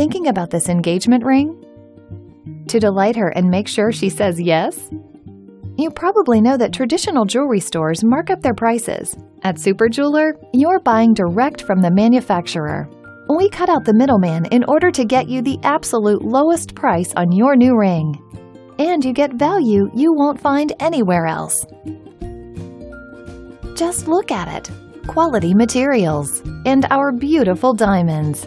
thinking about this engagement ring? To delight her and make sure she says yes? You probably know that traditional jewelry stores mark up their prices. At Super Jeweler, you're buying direct from the manufacturer. We cut out the middleman in order to get you the absolute lowest price on your new ring. And you get value you won't find anywhere else. Just look at it quality materials, and our beautiful diamonds.